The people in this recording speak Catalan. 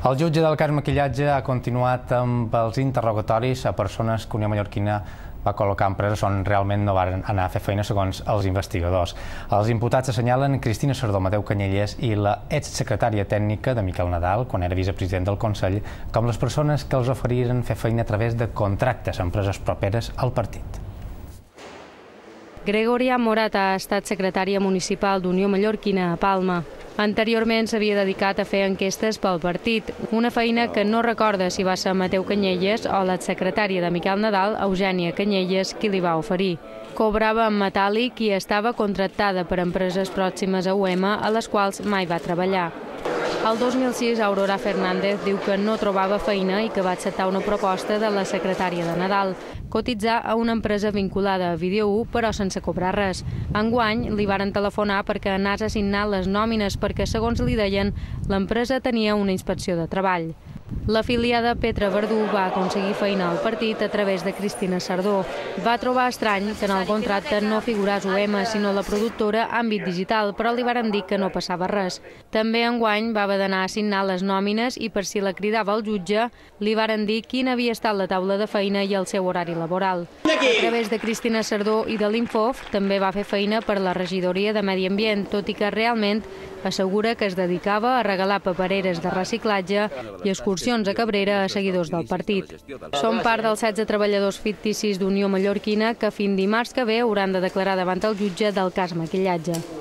El jutge del cas Maquillatge ha continuat amb els interrogatoris a persones que Unió Mallorquina va col·locar empreses on realment no van anar a fer feina segons els investigadors. Els imputats assenyalen Cristina Sardó, Mateu Canyelles i la exsecretària tècnica de Miquel Nadal, quan era vicepresident del Consell, com les persones que els oferiren fer feina a través de contractes a empreses properes al partit. Gregoria Morat ha estat secretària municipal d'Unió Mallorquina a Palma. Anteriorment s'havia dedicat a fer enquestes pel partit, una feina que no recorda si va ser Mateu Canyelles o la secretària de Miquel Nadal, Eugènia Canyelles, qui li va oferir. Cobrava en metàl·lic i estava contractada per empreses pròximes a UEM a les quals mai va treballar. El 2006, Aurora Fernández diu que no trobava feina i que va acceptar una proposta de la secretària de Nadal, cotitzar a una empresa vinculada a Vídeo 1, però sense cobrar res. Enguany li varen telefonar perquè anàs a signar les nòmines perquè, segons li deien, l'empresa tenia una inspecció de treball. L'afiliada Petra Verdú va aconseguir feina al partit a través de Cristina Sardó. Va trobar estrany que en el contracte no figuràs UEM, sinó la productora Àmbit Digital, però li varen dir que no passava res. També enguany va haver d'anar a signar les nòmines i per si la cridava el jutge, li varen dir quina havia estat la taula de feina i el seu horari laboral. A través de Cristina Sardó i de l'Infof també va fer feina per la regidoria de Medi Ambient, tot i que realment assegura que es dedicava a regalar papereres de reciclatge i excursions a Cabrera a seguidors del partit. Són part dels 16 treballadors ficticis d'Unió Mallorquina que fin dimarts que ve hauran de declarar davant el jutge del cas maquillatge.